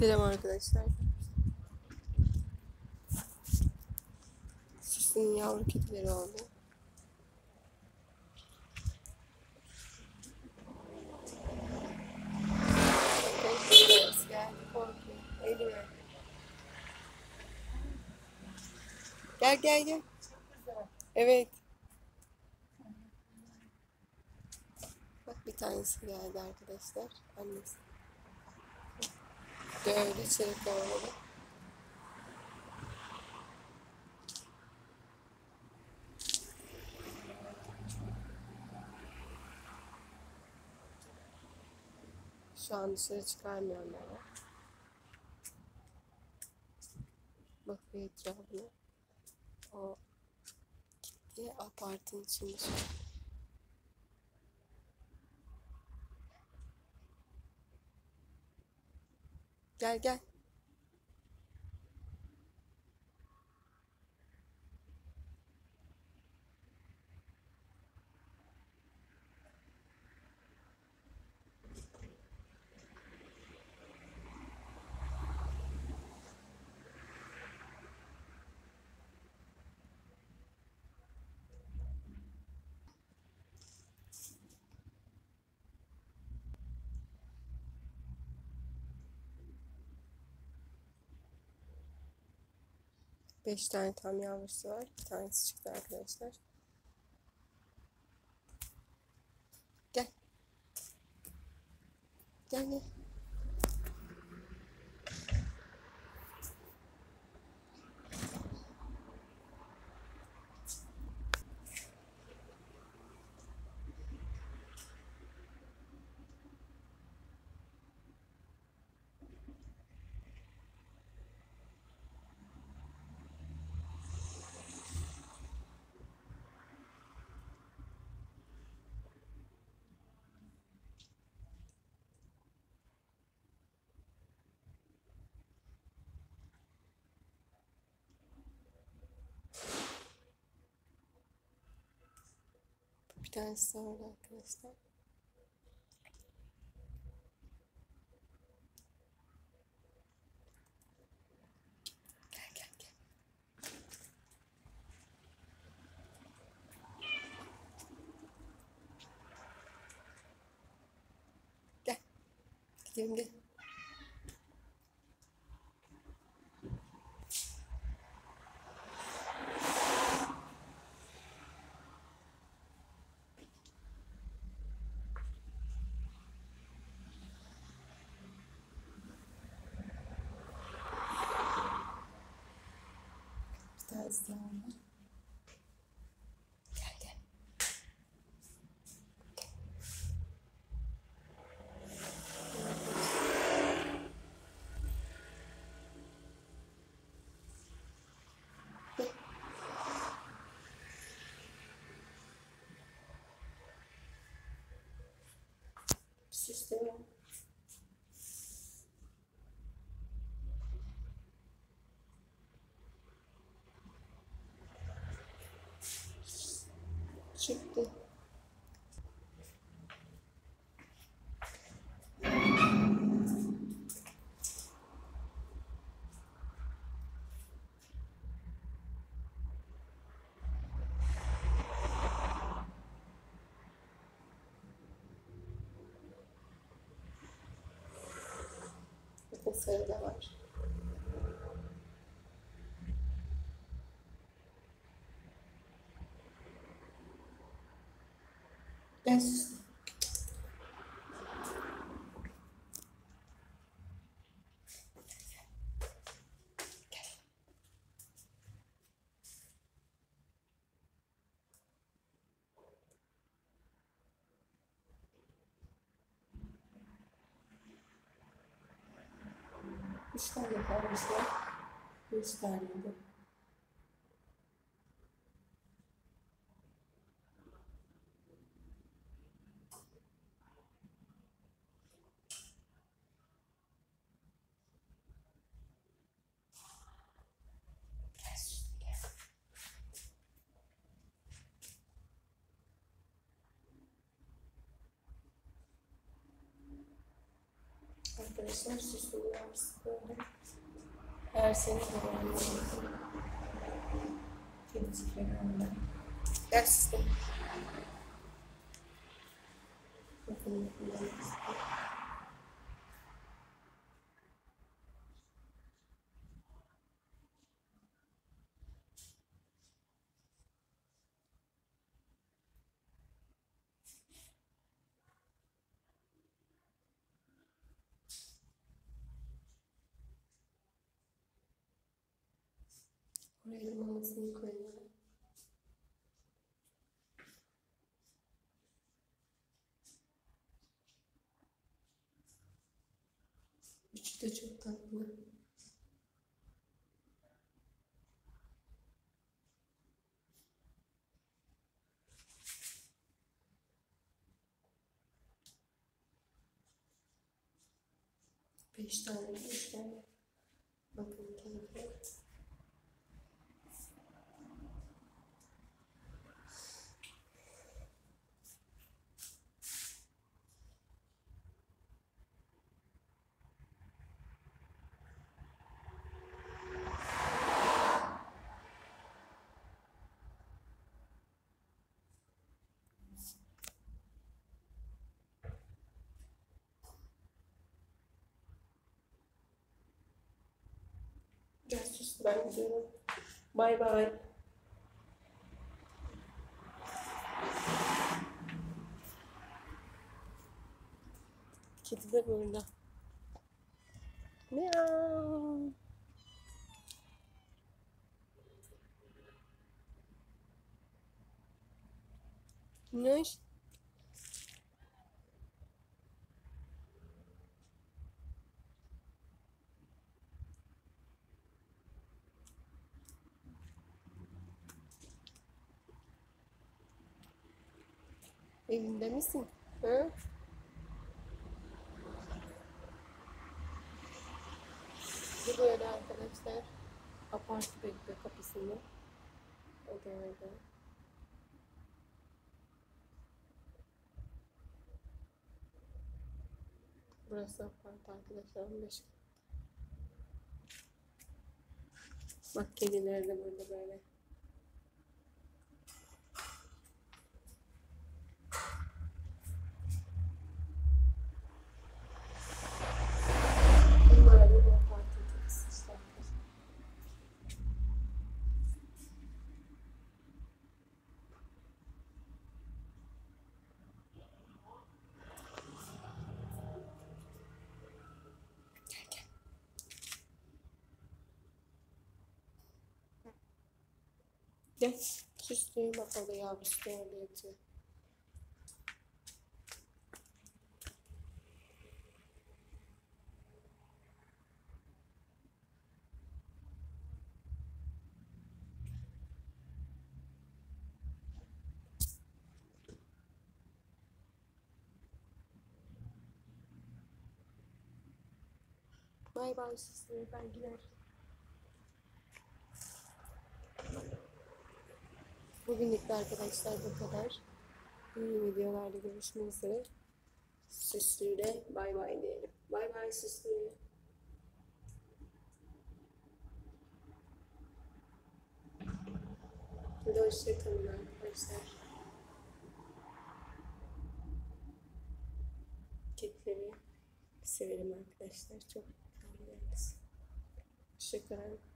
Selam arkadaşlar. Süslü'nün yavru kedileri oldu. Gel gel gel. Evet. Bak bir tanesi geldi arkadaşlar. Annesi. Dövdü çelik olmadı. Şu an dışarı çıkarmıyorum ama. Bakıyor etrafına. O gitti apartın içinde şu an. Gel gel. Beş tane tam yavrusu var. Bir tanesi çıktı arkadaşlar. Gel. Gel gel. Bir tanesi orada arkadaşlar. Gel gel gel. Gel. Gidelim gel. Bir tanesi daha orada. Gel gel. Süslüyorum. Çıktı. Bakın sarı da var. Gel sus. Üç tane kalmışlar. Üç taneydi. Arkadaşlar süslüyoruz böyle. Her sene devam ediyor. Kedicikleri önde. Gel sistem. Bakın Oraya mamasını koyuyorum. Üçü de çok tatlı. Beş tane, üç tane. Bakın keyifli. Gel sus ben gidiyorum. Bay bay. Kedi de burada. Miau. Noş. Evinde misin? Ha? Bu böyle arkadaşlar. Apartı bekliyor kapısında. O da. Burası apart arkadaşlar 15 Bak kediler de burada böyle. Bunlar da bu apartın kapısı işte arkadaşlar. Gel gel. Gel. Süslüyüm bak orada yavrusu yatıyor. Bay bay süslüyüm ben gider. Bugünlük de arkadaşlar bu kadar. Yeni videolarda görüşmek üzere. Süslüyle bay bay diyelim. Bay bay süslü. Hadi hoşçakalın arkadaşlar. Kekleri severim arkadaşlar. Çok seviyoruz. Hoşçakalın.